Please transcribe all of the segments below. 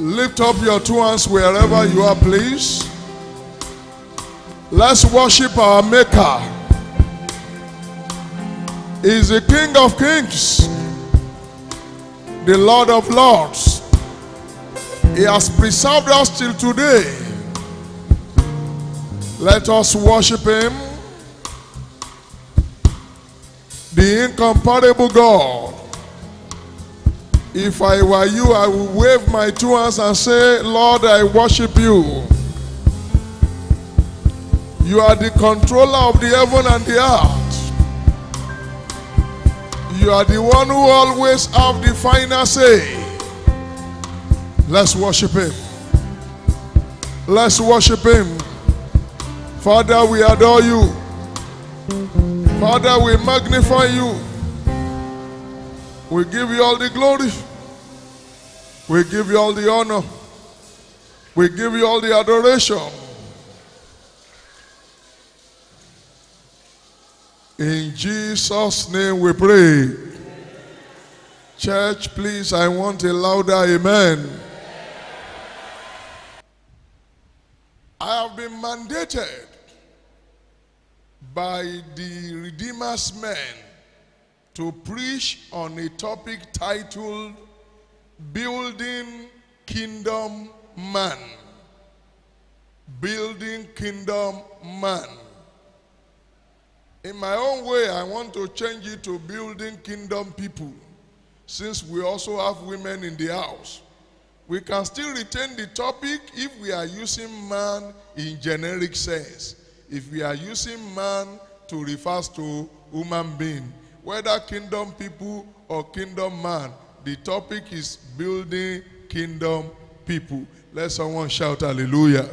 Lift up your two hands wherever you are, please. Let's worship our Maker. He is the King of Kings, the Lord of Lords. He has preserved us till today. Let us worship Him, the incomparable God. If I were you, I would wave my two hands and say, Lord, I worship you. You are the controller of the heaven and the earth. You are the one who always have the final say. Let's worship him. Let's worship him. Father, we adore you. Father, we magnify you. We give you all the glory. We give you all the honor. We give you all the adoration. In Jesus' name we pray. Church, please, I want a louder amen. I have been mandated by the Redeemer's men to preach on a topic titled Building Kingdom Man. Building Kingdom Man. In my own way, I want to change it to Building Kingdom People, since we also have women in the house. We can still retain the topic if we are using man in generic sense. If we are using man to refer to human being, whether kingdom people or kingdom man, the topic is building kingdom people. Let someone shout hallelujah.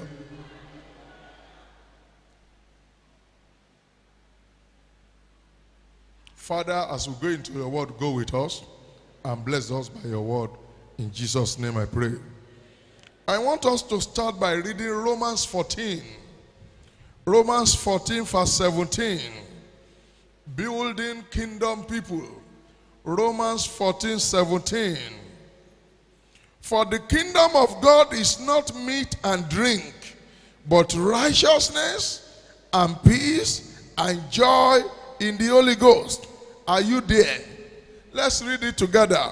Father, as we go into your word, go with us and bless us by your word. In Jesus' name I pray. I want us to start by reading Romans 14. Romans 14, verse 17. Building kingdom people. Romans 14, 17. For the kingdom of God is not meat and drink, but righteousness and peace and joy in the Holy Ghost. Are you there? Let's read it together.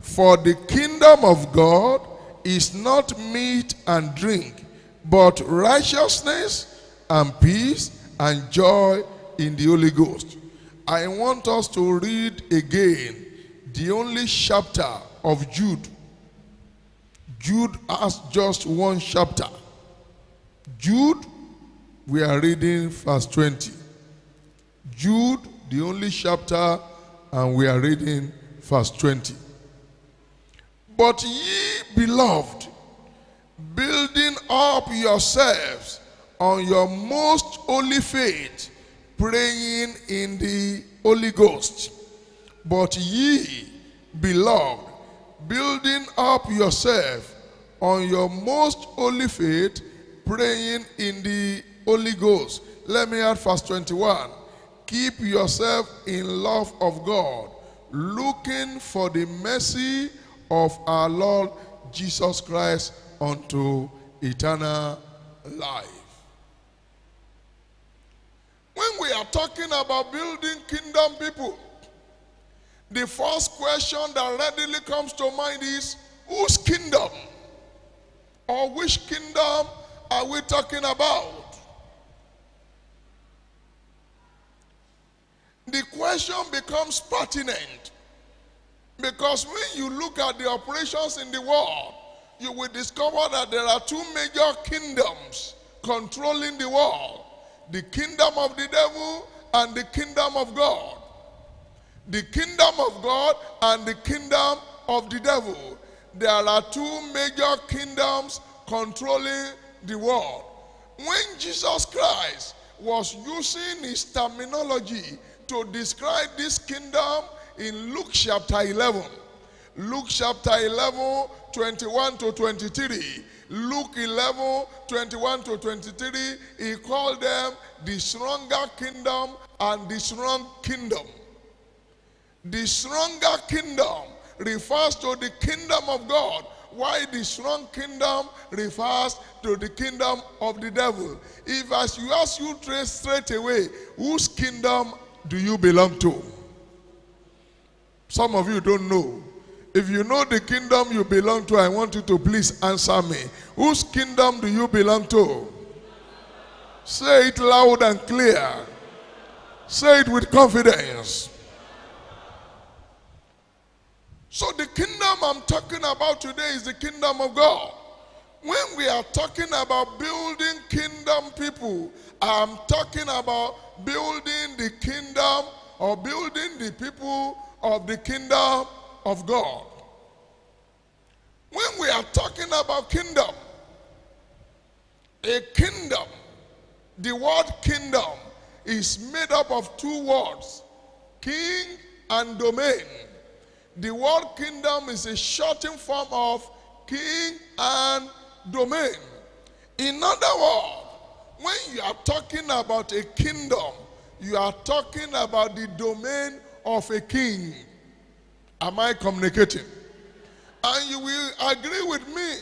For the kingdom of God is not meat and drink, but righteousness and peace and joy in the Holy Ghost. I want us to read again the only chapter of Jude. Jude has just one chapter. Jude, we are reading verse 20. Jude, the only chapter, and we are reading verse 20. But ye beloved, building up yourselves on your most holy faith, praying in the Holy Ghost. But ye, beloved, building up yourself on your most holy faith, praying in the Holy Ghost. Let me add verse 21. Keep yourself in love of God, looking for the mercy of our Lord Jesus Christ unto eternal life. When we are talking about building kingdom people, the first question that readily comes to mind is whose kingdom? Or which kingdom are we talking about? The question becomes pertinent because when you look at the operations in the world, you will discover that there are two major kingdoms controlling the world the kingdom of the devil and the kingdom of God. The kingdom of God and the kingdom of the devil. There are two major kingdoms controlling the world. When Jesus Christ was using his terminology to describe this kingdom in Luke chapter 11, Luke chapter 11, 21 to 23. Luke 11, 21 to 23, he called them the stronger kingdom and the strong kingdom. The stronger kingdom refers to the kingdom of God why the strong kingdom refers to the kingdom of the devil. If as you ask you trace straight away, whose kingdom do you belong to? Some of you don't know. If you know the kingdom you belong to, I want you to please answer me. Whose kingdom do you belong to? Say it loud and clear. Say it with confidence. So the kingdom I'm talking about today is the kingdom of God. When we are talking about building kingdom people, I'm talking about building the kingdom or building the people of the kingdom of God. When we are talking about kingdom, a kingdom, the word kingdom is made up of two words, king and domain. The word kingdom is a shortened form of king and domain. In other words, when you are talking about a kingdom, you are talking about the domain of a king. Am I communicating? And you will agree with me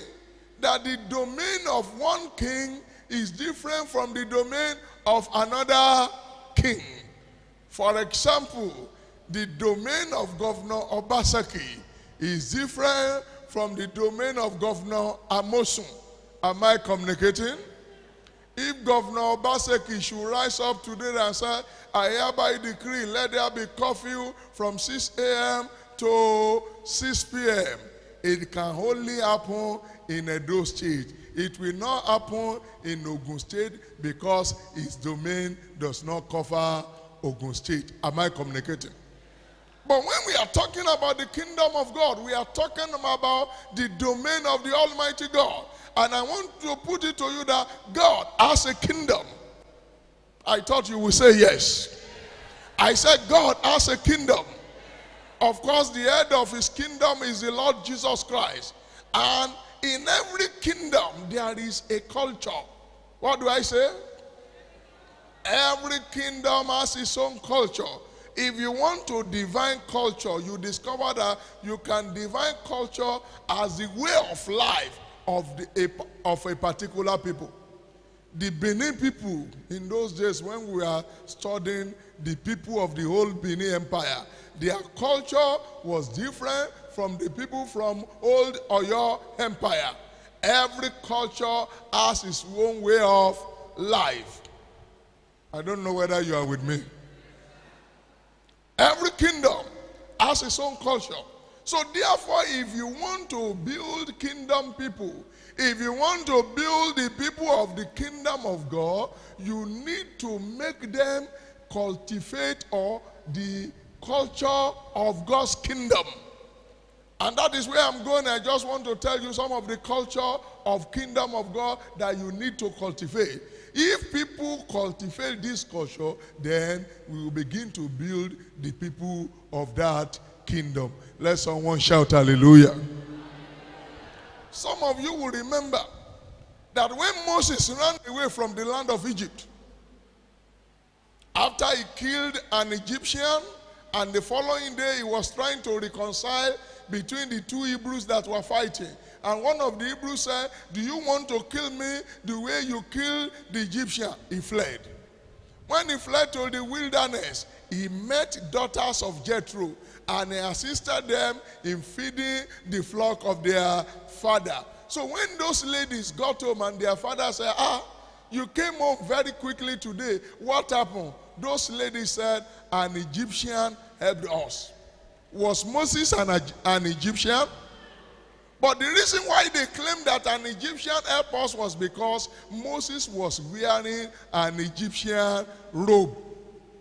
that the domain of one king is different from the domain of another king. For example, the domain of Governor Obaseki is different from the domain of Governor Amosun. Am I communicating? If Governor Obaseki should rise up today and say, I hereby decree, let there be curfew from 6 a.m. to 6 p.m., it can only happen in a Edo State. It will not happen in Ogun State because its domain does not cover Ogun State. Am I communicating? But when we are talking about the kingdom of God, we are talking about the domain of the Almighty God. And I want to put it to you that God has a kingdom. I thought you would say yes. I said God has a kingdom. Of course, the head of his kingdom is the Lord Jesus Christ. And in every kingdom, there is a culture. What do I say? Every kingdom has its own culture. If you want to divine culture, you discover that you can divine culture as the way of life of, the, a, of a particular people. The Benin people in those days when we were studying the people of the whole Benin Empire, their culture was different from the people from old Oyo Empire. Every culture has its own way of life. I don't know whether you are with me. Every kingdom has its own culture. So therefore, if you want to build kingdom people, if you want to build the people of the kingdom of God, you need to make them cultivate or the culture of God's kingdom. And that is where I'm going. I just want to tell you some of the culture of kingdom of God that you need to cultivate. If people cultivate this culture, then we will begin to build the people of that kingdom. Let someone shout hallelujah. Some of you will remember that when Moses ran away from the land of Egypt, after he killed an Egyptian, and the following day he was trying to reconcile between the two Hebrews that were fighting. And one of the Hebrews said, Do you want to kill me the way you killed the Egyptian? He fled. When he fled to the wilderness, he met daughters of Jethro and he assisted them in feeding the flock of their father. So when those ladies got home and their father said, Ah, you came home very quickly today. What happened? Those ladies said, An Egyptian helped us. Was Moses an, an Egyptian? But the reason why they claimed that an Egyptian helped us was because Moses was wearing an Egyptian robe.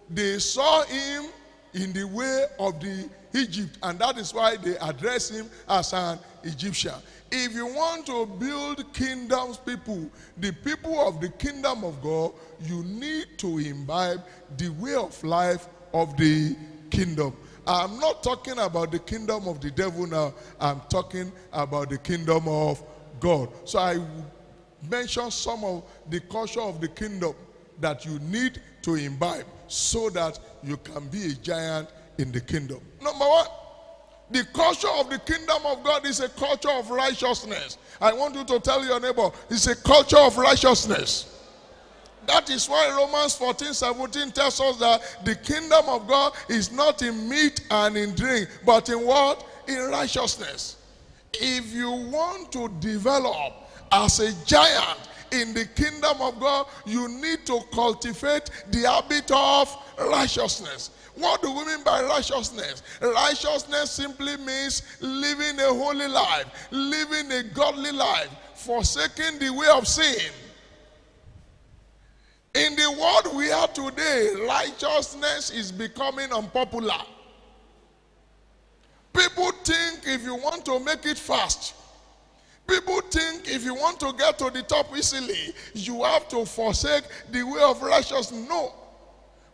They saw him in the way of the Egypt, and that is why they address him as an Egyptian. If you want to build kingdoms people, the people of the kingdom of God, you need to imbibe the way of life of the kingdom. I'm not talking about the kingdom of the devil now. I'm talking about the kingdom of God. So I mention some of the culture of the kingdom that you need to imbibe so that you can be a giant in the kingdom. Number one, The culture of the kingdom of God is a culture of righteousness. I want you to tell your neighbor, it's a culture of righteousness. That is why Romans 14 17 tells us that the kingdom of God is not in meat and in drink, but in what? In righteousness. If you want to develop as a giant in the kingdom of God, you need to cultivate the habit of righteousness. What do we mean by righteousness? Righteousness simply means living a holy life, living a godly life, forsaking the way of sin. In the world we are today, righteousness is becoming unpopular. People think if you want to make it fast, people think if you want to get to the top easily, you have to forsake the way of righteousness. No.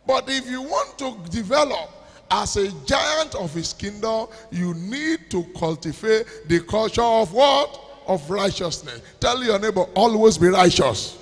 But if you want to develop as a giant of his kingdom, you need to cultivate the culture of what? Of righteousness. Tell your neighbor, always be righteous.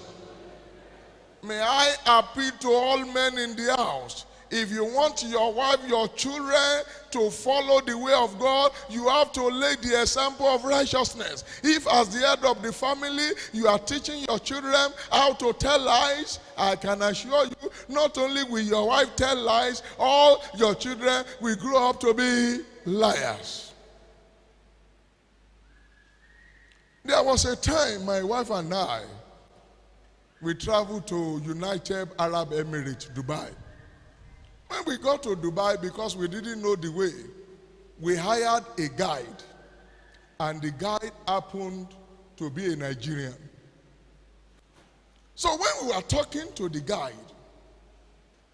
May I appeal to all men in the house. If you want your wife, your children to follow the way of God, you have to lay the example of righteousness. If, as the head of the family, you are teaching your children how to tell lies, I can assure you, not only will your wife tell lies, all your children will grow up to be liars. There was a time my wife and I, we traveled to United Arab Emirates, Dubai. When we got to Dubai, because we didn't know the way, we hired a guide. And the guide happened to be a Nigerian. So when we were talking to the guide,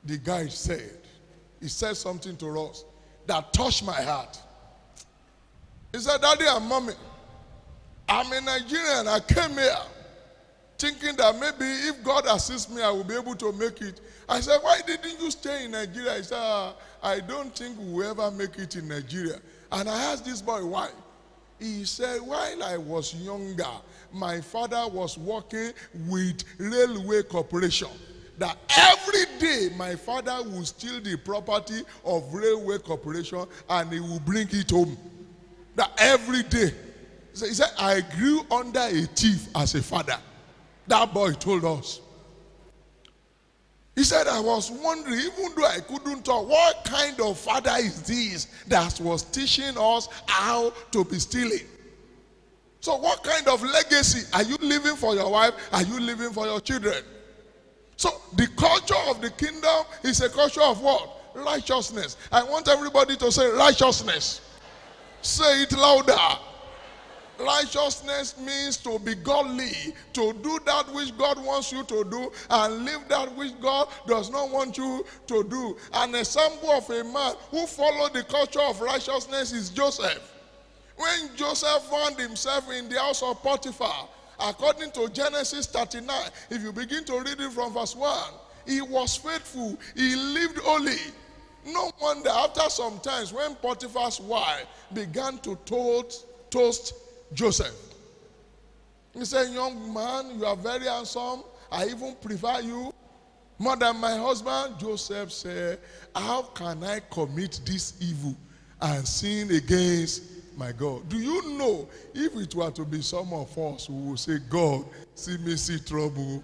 the guide said, he said something to us that touched my heart. He said, Daddy and Mommy, I'm a Nigerian. I came here thinking that maybe if God assists me, I will be able to make it. I said, Why didn't you stay in Nigeria? He said, ah, I don't think we will ever make it in Nigeria. And I asked this boy why. He said, While I was younger, my father was working with Railway Corporation. That every day my father would steal the property of Railway Corporation and he would bring it home. That every day. He said, I grew under a thief as a father. That boy told us. He said, I was wondering, even though I couldn't talk, what kind of father is this that was teaching us how to be stealing? So, what kind of legacy are you living for your wife? Are you living for your children? So, the culture of the kingdom is a culture of what? Righteousness. I want everybody to say righteousness. Say it louder. Righteousness means to be godly, to do that which God wants you to do, and live that which God does not want you to do. An example of a man who followed the culture of righteousness is Joseph. When Joseph found himself in the house of Potiphar, according to Genesis 39, if you begin to read it from verse 1, he was faithful, he lived holy. No wonder after some times when Potiphar's wife began to toast, toast Joseph. He said, Young man, you are very handsome. I even prefer you more than my husband. Joseph said, How can I commit this evil and sin against my God? Do you know if it were to be some of us who would say, God, see me see trouble.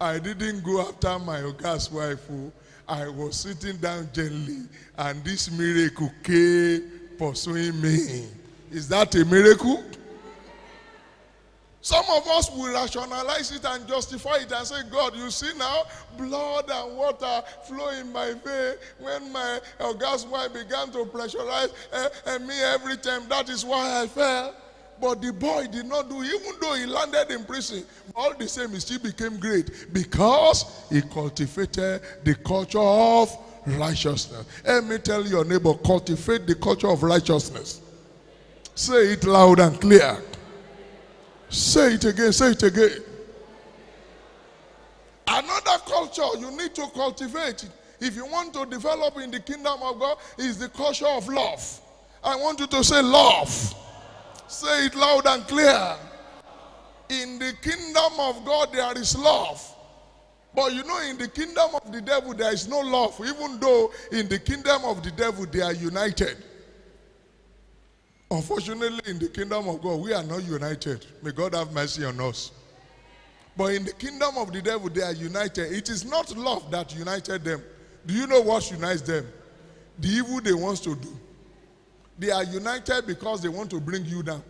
I didn't go after my Oga's wife. Oh. I was sitting down gently, and this miracle came pursuing me. Is that a miracle? Some of us will rationalize it and justify it and say, God, you see now, blood and water flow in my vein when my Oga's wife began to pressurize uh, me every time. That is why I fell. But the boy did not do, even though he landed in prison, all the same, he still became great because he cultivated the culture of righteousness. Let me tell your neighbor, cultivate the culture of righteousness. Say it loud and clear. Say it again, say it again. Another culture you need to cultivate if you want to develop in the kingdom of God is the culture of love. I want you to say love. Say it loud and clear. In the kingdom of God, there is love. But you know, in the kingdom of the devil, there is no love, even though in the kingdom of the devil, they are united. Unfortunately, in the kingdom of God, we are not united. May God have mercy on us. But in the kingdom of the devil, they are united. It is not love that united them. Do you know what unites them? The evil they want to do. They are united because they want to bring you down.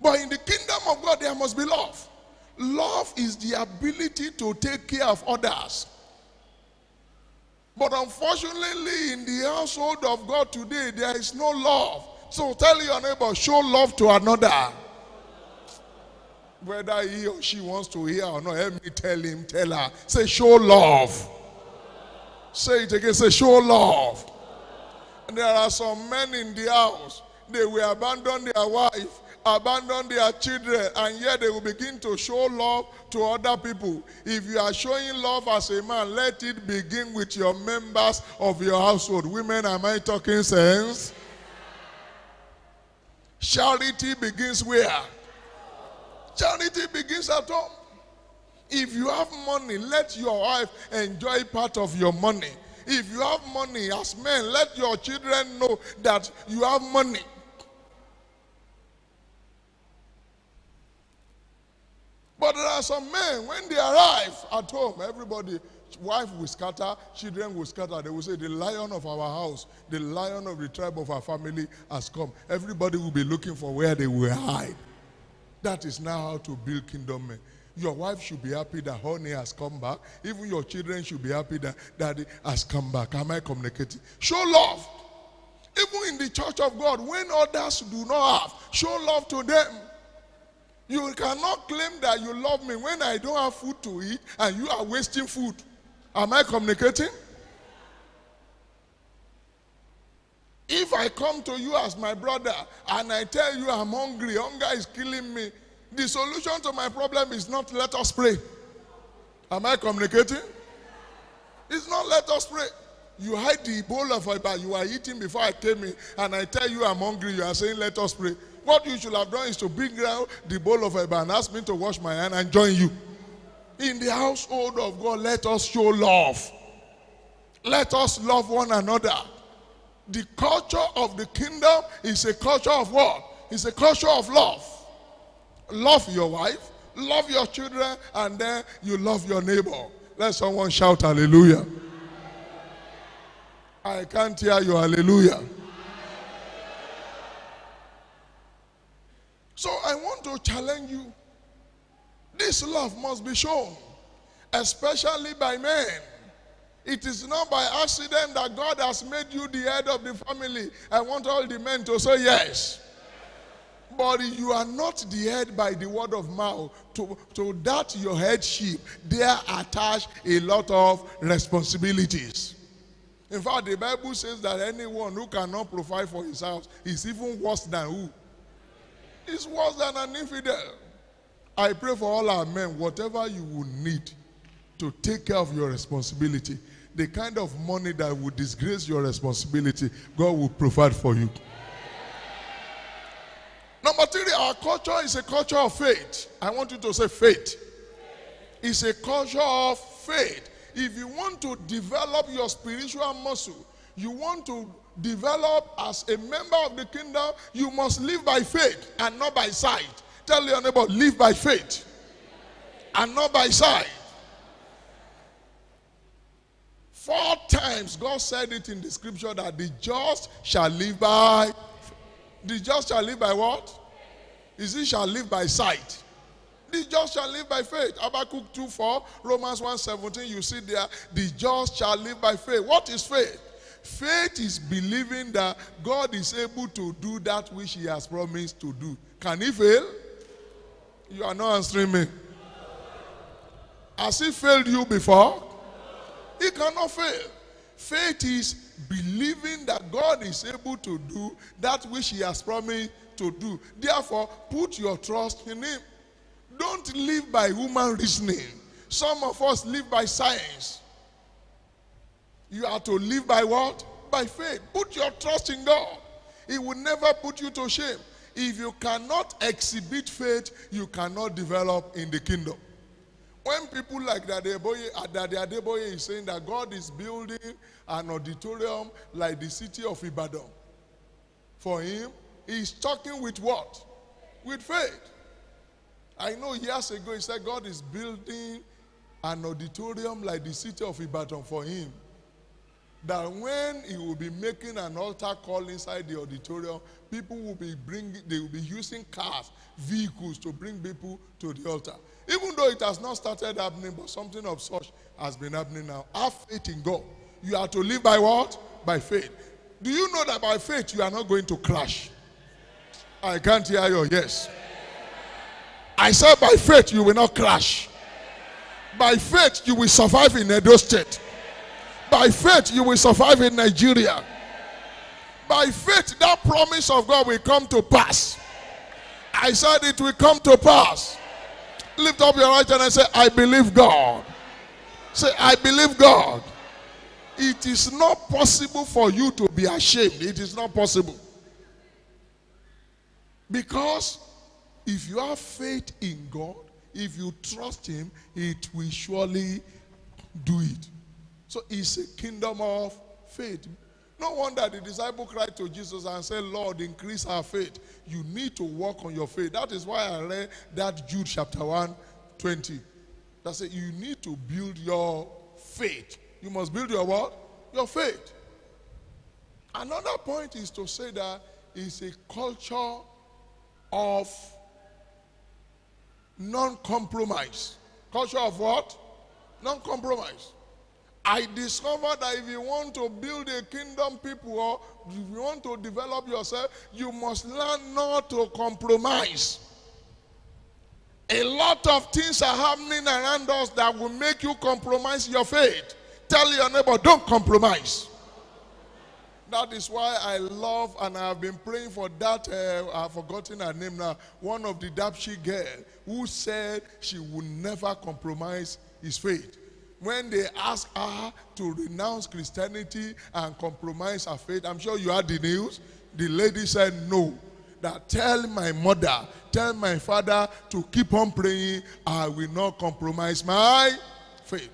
But in the kingdom of God, there must be love. Love is the ability to take care of others. But unfortunately, in the household of God today, there is no love. So tell your neighbor, show love to another. Whether he or she wants to hear or not, let me tell him, tell her. Say, show love. Say it again, say, show love. And there are some men in the house, they will abandon their wife, abandon their children, and yet they will begin to show love to other people. If you are showing love as a man, let it begin with your members of your household. Women, am I talking sense? Charity begins where? Charity begins at home. If you have money, let your wife enjoy part of your money. If you have money as men, let your children know that you have money. But there are some men, when they arrive at home, everybody, wife will scatter, children will scatter. They will say, The lion of our house, the lion of the tribe of our family has come. Everybody will be looking for where they will hide. That is now how to build kingdom men. Your wife should be happy that honey has come back. Even your children should be happy that daddy has come back. Am I communicating? Show love. Even in the church of God, when others do not have, show love to them. You cannot claim that you love me when I don't have food to eat and you are wasting food. Am I communicating? If I come to you as my brother and I tell you I'm hungry, hunger is killing me, the solution to my problem is not let us pray. Am I communicating? It's not let us pray. You hide the bowl of fiber you are eating before I came in, and I tell you I'm hungry, you are saying let us pray. What you should have done is to bring down the bowl of fiber and ask me to wash my hand and join you. In the household of God, let us show love. Let us love one another. The culture of the kingdom is a culture of what? It's a culture of love. Love your wife, love your children, and then you love your neighbor. Let someone shout hallelujah. I can't hear you, hallelujah. So I want to challenge you. This love must be shown, especially by men. It is not by accident that God has made you the head of the family. I want all the men to say yes. But you are not the head by the word of mouth. To, to that your headship, there attach a lot of responsibilities. In fact, the Bible says that anyone who cannot provide for his house is even worse than who? Is worse than an infidel. I pray for all our men, whatever you will need to take care of your responsibility, the kind of money that will disgrace your responsibility, God will provide for you. Number three, our culture is a culture of faith. I want you to say faith. It's a culture of faith. If you want to develop your spiritual muscle, you want to develop as a member of the kingdom, you must live by faith and not by sight. Tell your neighbor, live by faith and not by sight. Four times God said it in the scripture that the just shall live by. The just shall live by what? Is he shall live by sight? The just shall live by faith. Habakkuk 2 4, Romans 1 17, you see there, the just shall live by faith. What is faith? Faith is believing that God is able to do that which he has promised to do. Can he fail? You are not answering me. Has he failed you before? He cannot fail. Faith is believing that God is able to do that which he has promised to do. Therefore, put your trust in him. Don't live by human reasoning. Some of us live by science. You are to live by what? By faith. Put your trust in God. He will never put you to shame. If you cannot exhibit faith, you cannot develop in the kingdom. When people like Daddy uh, Adeboye, is saying that God is building an auditorium like the city of Ibadan for him, He's talking with what? With faith. I know years ago he said God is building an auditorium like the city of Ibadan for him. That when he will be making an altar call inside the auditorium, people will be bringing, they will be using cars, vehicles to bring people to the altar. Even though it has not started happening, but something of such has been happening now. Have faith in God. You are to live by what? By faith. Do you know that by faith you are not going to crash? I can't hear your yes. I said by faith you will not crash. By faith you will survive in Edo State. By faith you will survive in Nigeria. By faith that promise of God will come to pass. I said it will come to pass. Lift up your right hand and say, I believe God. Say, I believe God. It is not possible for you to be ashamed. It is not possible. Because if you have faith in God, if you trust Him, it will surely do it. So it's a kingdom of faith. No wonder the disciple cried to Jesus and said, Lord, increase our faith. You need to work on your faith. That is why I read that Jude chapter 1, 20. That said, you need to build your faith. You must build your what? Your faith. Another point is to say that it's a culture of non-compromise. Culture of what? Non-compromise. I discovered that if you want to build a kingdom people or if you want to develop yourself, you must learn not to compromise. A lot of things are happening around us that will make you compromise your faith. Tell your neighbor, don't compromise. That is why I love and I have been praying for that. Uh, I've forgotten her name now. One of the Dapchi girl who said she would never compromise his faith. When they asked her to renounce Christianity and compromise her faith, I'm sure you had the news. The lady said no. That tell my mother, tell my father to keep on praying. I will not compromise my faith.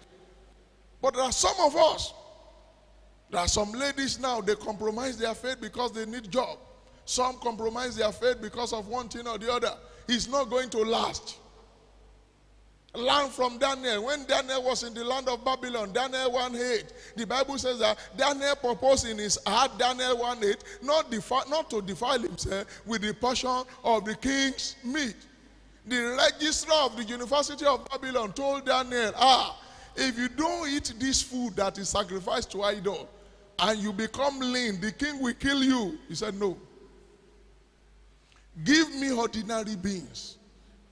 But there are some of us there are some ladies now, they compromise their faith because they need job. Some compromise their faith because of one thing or the other. It's not going to last. Learn from Daniel. When Daniel was in the land of Babylon, Daniel 1 8, the Bible says that Daniel proposed in his heart, Daniel 1 8, not, defi- not to defile himself with the portion of the king's meat. The registrar of the University of Babylon told Daniel, ah, if you don't eat this food that is sacrificed to idol, and you become lean, the king will kill you. He said, No. Give me ordinary beans.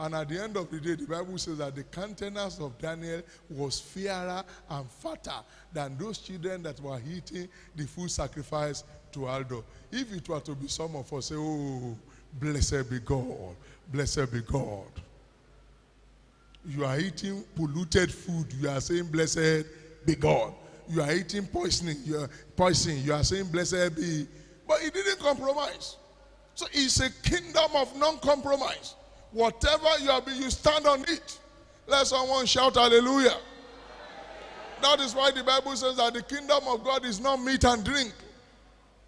And at the end of the day, the Bible says that the countenance of Daniel was fairer and fatter than those children that were eating the food sacrifice to Aldo. If it were to be some of us, say, Oh, blessed be God, blessed be God. You are eating polluted food, you are saying, Blessed be God you are eating poisoning, you are poisoning, you are saying blessed be. But he didn't compromise. So it's a kingdom of non-compromise. Whatever you are, you stand on it. Let someone shout hallelujah. That is why the Bible says that the kingdom of God is not meat and drink.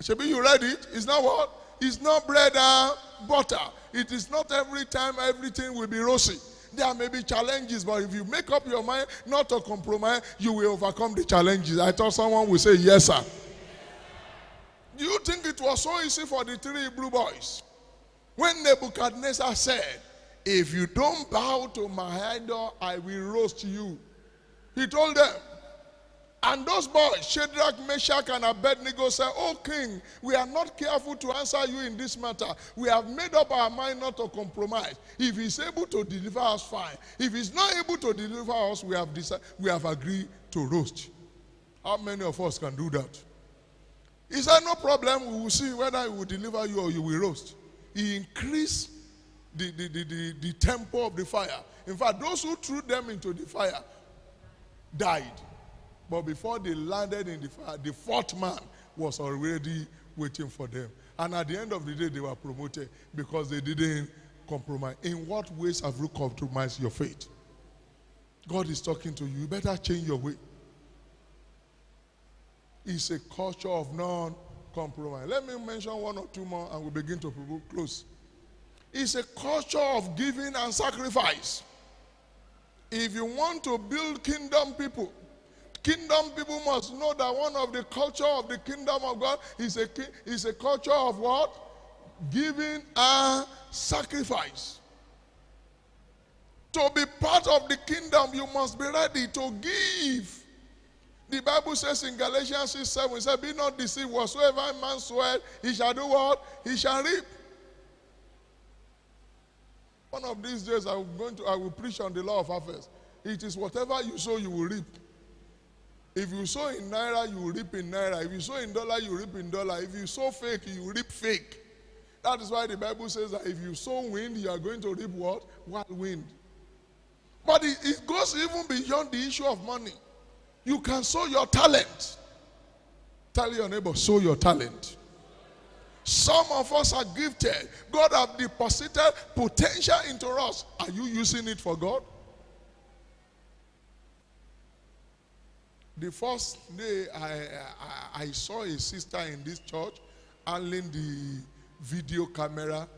Should you read it? It's not what? It's not bread and butter. It is not every time everything will be rosy. There may be challenges, but if you make up your mind not to compromise, you will overcome the challenges. I thought someone would say, Yes, sir. Do you think it was so easy for the three blue boys? When Nebuchadnezzar said, If you don't bow to my idol, I will roast you. He told them, and those boys, Shadrach, Meshach, and Abednego said, Oh king, we are not careful to answer you in this matter. We have made up our mind not to compromise. If he's able to deliver us, fine. If he's not able to deliver us, we have, decided, we have agreed to roast. How many of us can do that? He said, No problem. We will see whether he will deliver you or you will roast. He increased the, the, the, the, the tempo of the fire. In fact, those who threw them into the fire died. But before they landed in the fire, the fourth man was already waiting for them. And at the end of the day, they were promoted because they didn't compromise. In what ways have you compromised your faith? God is talking to you. You better change your way. It's a culture of non compromise. Let me mention one or two more and we'll begin to close. It's a culture of giving and sacrifice. If you want to build kingdom people, kingdom people must know that one of the culture of the kingdom of God is a, is a culture of what? Giving and sacrifice. To be part of the kingdom, you must be ready to give. The Bible says in Galatians 6 7, it says, Be not deceived, whatsoever man swear, he shall do what? He shall reap. One of these days I will going to I will preach on the law of harvest. It is whatever you sow, you will reap. If you sow in naira, you will reap in naira. If you sow in dollar, you reap in dollar. If you sow fake, you reap fake. That is why the Bible says that if you sow wind, you are going to reap what? Wild wind. But it, it goes even beyond the issue of money. You can sow your talent. Tell your neighbor, sow your talent. Some of us are gifted. God have deposited potential into us. Are you using it for God? The first day I, I, I saw a sister in this church handling the video camera,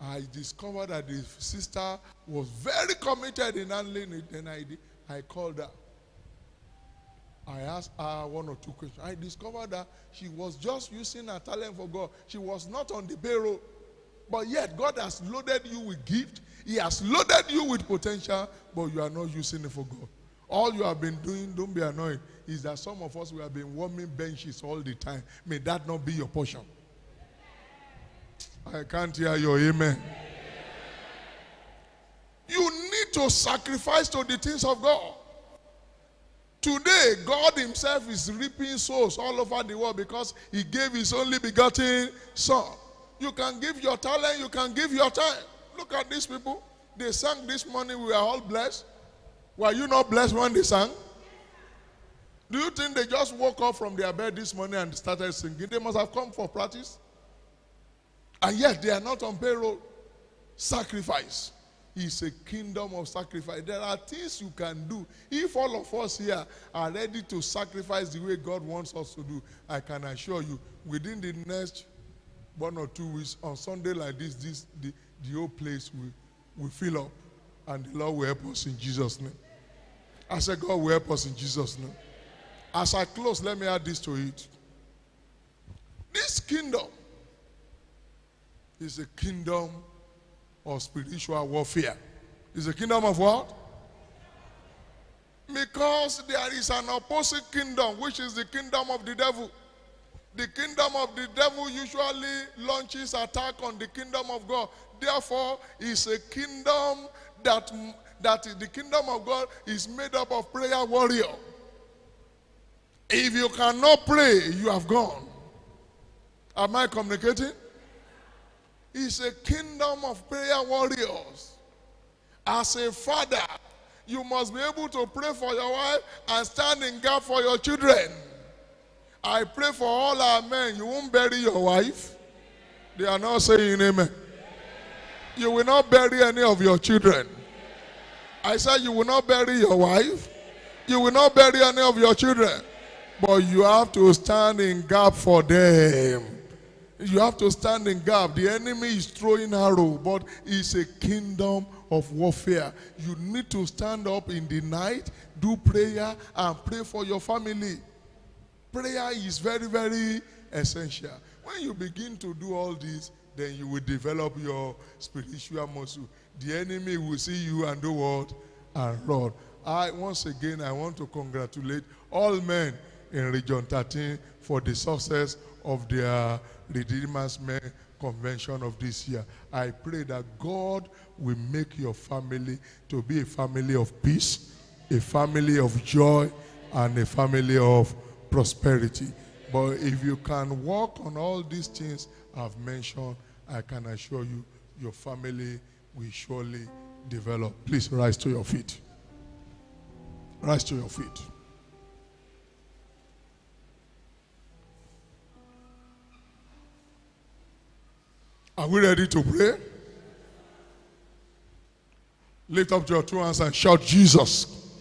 I discovered that the sister was very committed in handling it. Then I, I called her. I asked her one or two questions. I discovered that she was just using her talent for God. She was not on the payroll. But yet, God has loaded you with gift. He has loaded you with potential, but you are not using it for God. All you have been doing, don't be annoyed, is that some of us we have been warming benches all the time. May that not be your portion. I can't hear your amen. You need to sacrifice to the things of God. Today, God Himself is reaping souls all over the world because He gave His only begotten Son. You can give your talent, you can give your time. Look at these people. They sang this morning, we are all blessed. Were you not blessed when they sang? Do you think they just woke up from their bed this morning and started singing? They must have come for practice. And yet they are not on payroll. Sacrifice is a kingdom of sacrifice. There are things you can do. If all of us here are ready to sacrifice the way God wants us to do, I can assure you, within the next one or two weeks, on Sunday like this, this the, the whole place will, will fill up. And the Lord will help us in Jesus' name. I said, God will help us in Jesus' name. As I close, let me add this to it. This kingdom is a kingdom spiritual warfare. It's a kingdom of what? Because there is an opposite kingdom, which is the kingdom of the devil. The kingdom of the devil usually launches attack on the kingdom of God. Therefore, it's a kingdom that, that the kingdom of God is made up of prayer warrior. If you cannot pray, you have gone. Am I communicating? It's a kingdom of prayer warriors. As a father, you must be able to pray for your wife and stand in gap for your children. I pray for all our men. You won't bury your wife. They are not saying amen. You will not bury any of your children. I said you will not bury your wife. You will not bury any of your children. But you have to stand in gap for them. You have to stand in gap. The enemy is throwing arrow, but it's a kingdom of warfare. You need to stand up in the night, do prayer, and pray for your family. Prayer is very, very essential. When you begin to do all this, then you will develop your spiritual muscle. The enemy will see you and do what? And run. I once again I want to congratulate all men in Region 13 for the success of their Redeemers Men convention of this year. I pray that God will make your family to be a family of peace, a family of joy, and a family of prosperity. But if you can work on all these things I've mentioned, I can assure you your family will surely develop. Please rise to your feet. Rise to your feet. Are we ready to pray? Lift up your two hands and shout, Jesus.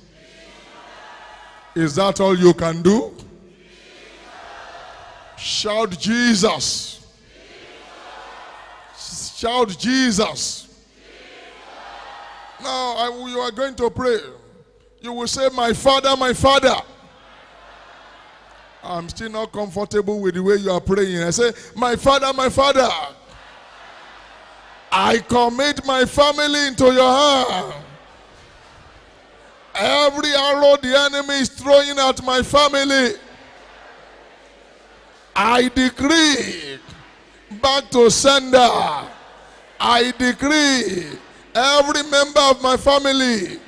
Is that all you can do? Shout Jesus. Shout Jesus. Now I, you are going to pray. You will say, My Father, my Father. I'm still not comfortable with the way you are praying. I say, My Father, my Father. I commit my family into your hand. Every arrow the enemy is throwing at my family, I decree back to sender. I decree every member of my family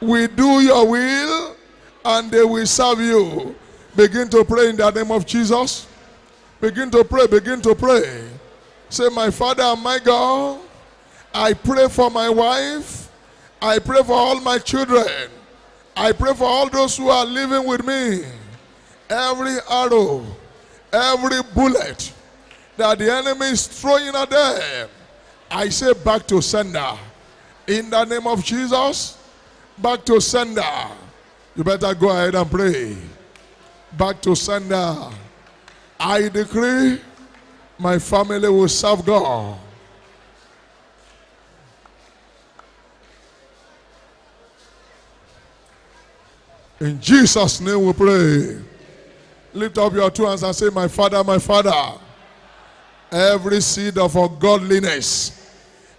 will do your will and they will serve you. Begin to pray in the name of Jesus. Begin to pray, begin to pray. Say, My Father and my God, I pray for my wife. I pray for all my children. I pray for all those who are living with me. Every arrow, every bullet that the enemy is throwing at them, I say back to sender. In the name of Jesus, back to sender. You better go ahead and pray. Back to sender. I decree my family will serve God. In Jesus' name we pray. Lift up your two hands and say, My Father, my Father, every seed of ungodliness,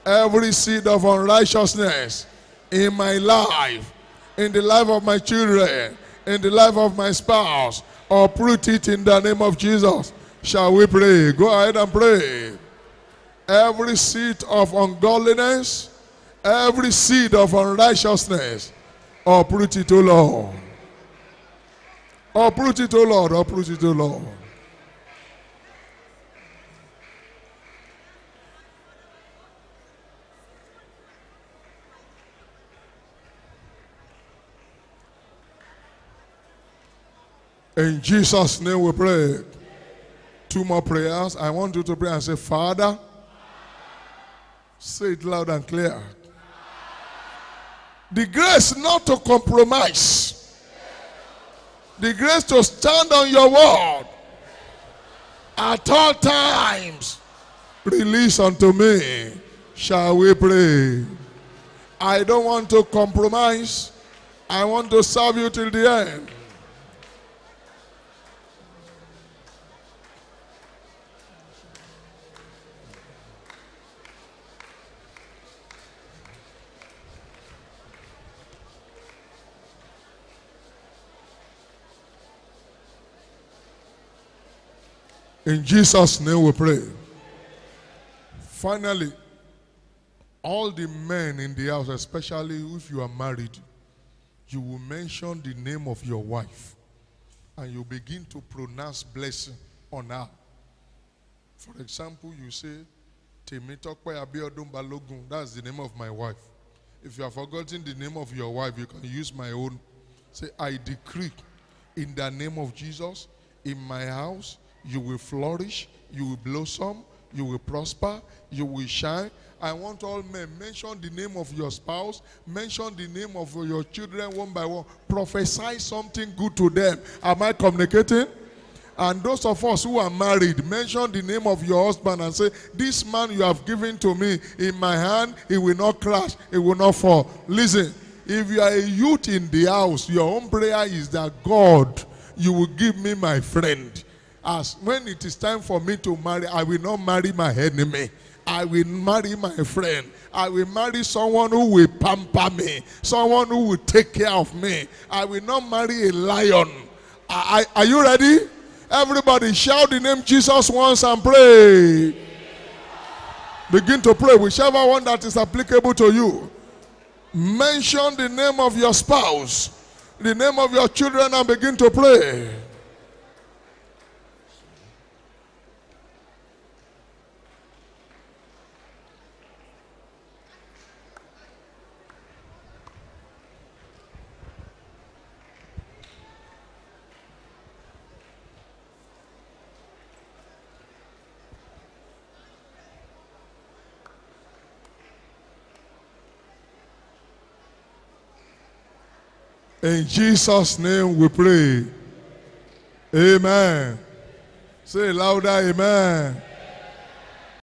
every seed of unrighteousness in my life, in the life of my children, in the life of my spouse, uproot it in the name of Jesus. Shall we pray? Go ahead and pray. Every seed of ungodliness, every seed of unrighteousness, uproot it, O Lord. Uproot it, O Lord. Uproot it, O Lord. In Jesus' name we pray. Two more prayers. I want you to pray and say, Father, say it loud and clear. The grace not to compromise, the grace to stand on your word at all times, release unto me. Shall we pray? I don't want to compromise. I want to serve you till the end. In Jesus' name we pray. Finally, all the men in the house, especially if you are married, you will mention the name of your wife and you begin to pronounce blessing on her. For example, you say, Abiodun Balogun, that's the name of my wife. If you have forgotten the name of your wife, you can use my own. Say, I decree in the name of Jesus, in my house, you will flourish, you will blossom, you will prosper, you will shine. I want all men, mention the name of your spouse, mention the name of your children one by one, prophesy something good to them. Am I communicating? And those of us who are married, mention the name of your husband and say, This man you have given to me in my hand, he will not crash, he will not fall. Listen, if you are a youth in the house, your own prayer is that God, you will give me my friend as when it is time for me to marry, I will not marry my enemy. I will marry my friend. I will marry someone who will pamper me, someone who will take care of me. I will not marry a lion. I, I, are you ready? Everybody shout the name Jesus once and pray. Begin to pray, whichever one that is applicable to you. Mention the name of your spouse, the name of your children, and begin to pray. In Jesus' name we pray. Amen. Say louder, amen.